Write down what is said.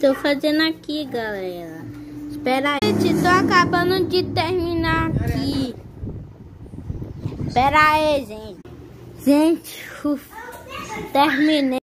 Tô fazendo aqui, galera. Espera aí, gente, tô acabando de terminar aqui. Espera aí, gente. Gente, uf, terminei.